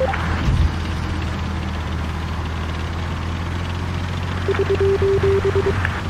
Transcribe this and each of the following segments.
Thank you.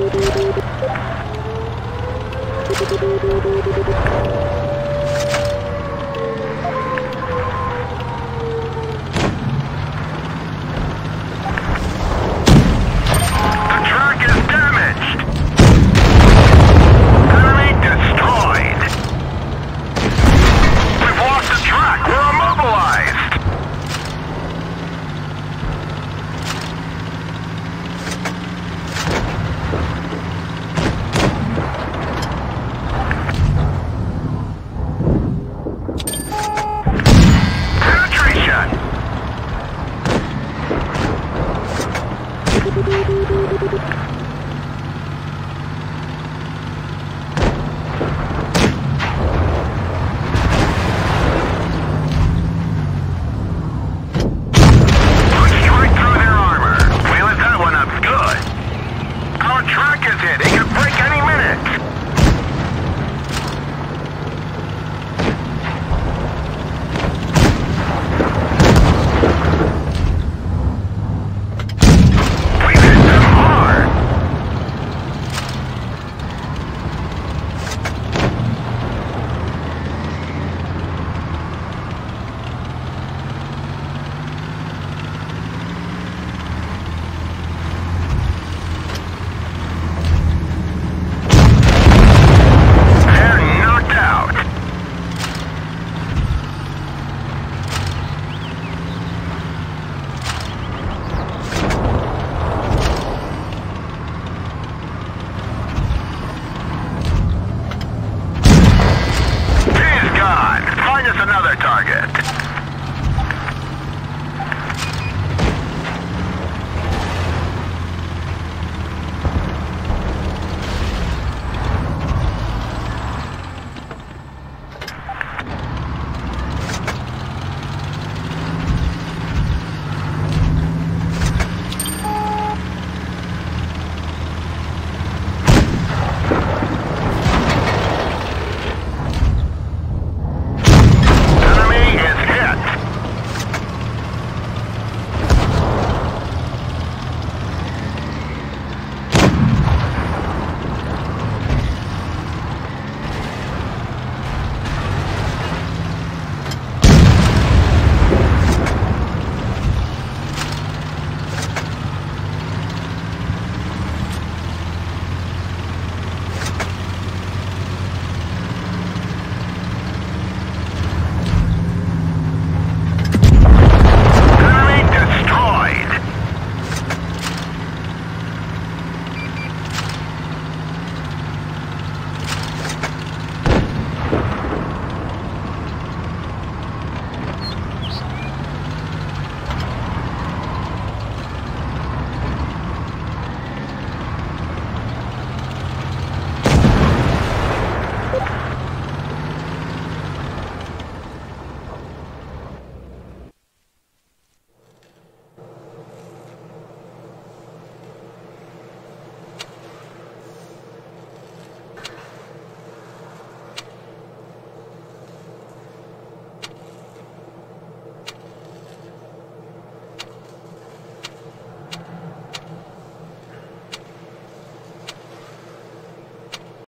Thank you. target.